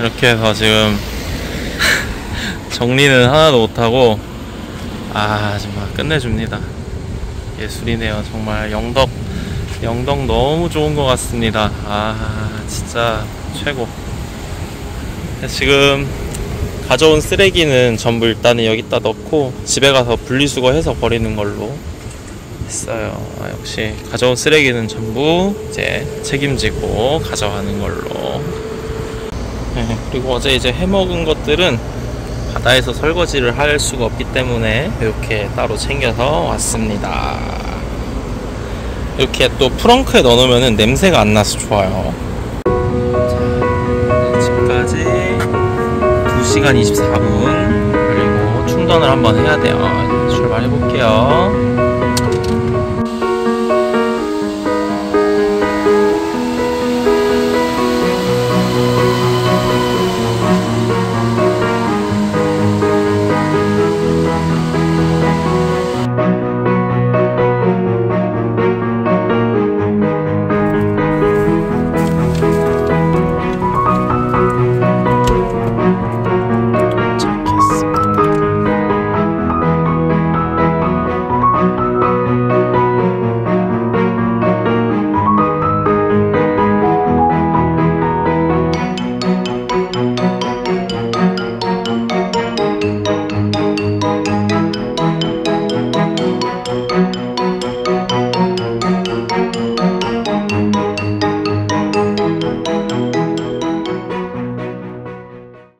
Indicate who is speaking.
Speaker 1: 이렇게 해서 지금 정리는 하나도 못하고 아 정말 끝내줍니다. 예술이네요. 정말 영덕 영덕 너무 좋은 것 같습니다. 아 진짜 최고. 지금 가져온 쓰레기는 전부 일단은 여기다 넣고 집에 가서 분리수거해서 버리는 걸로 했어요. 아, 역시 가져온 쓰레기는 전부 이제 책임지고 가져가는 걸로 네, 그리고 어제 이제 해먹은 것들은 바다에서 설거지를 할 수가 없기 때문에 이렇게 따로 챙겨서 왔습니다. 이렇게 또 프렁크에 넣어놓으면 냄새가 안 나서 좋아요. 자, 집까지 2시간 24분. 그리고 충전을 한번 해야 돼요. 출발해 볼게요.